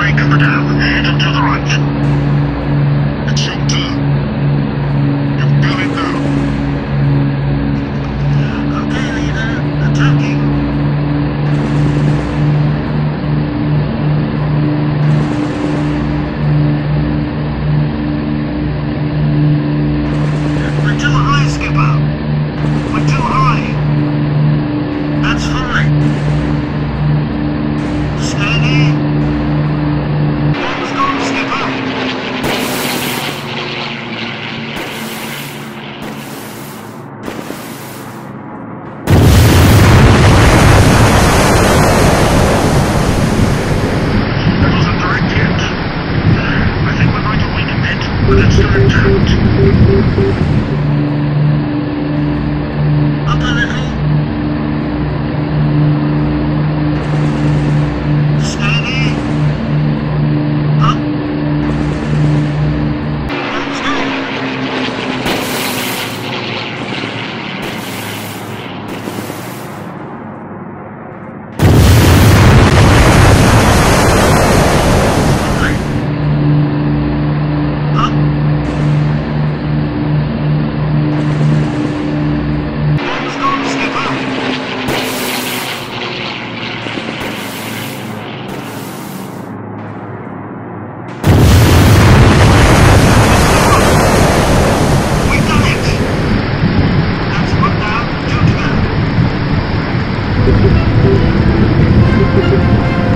break of the dam, to the right. Let's go out. Thank you.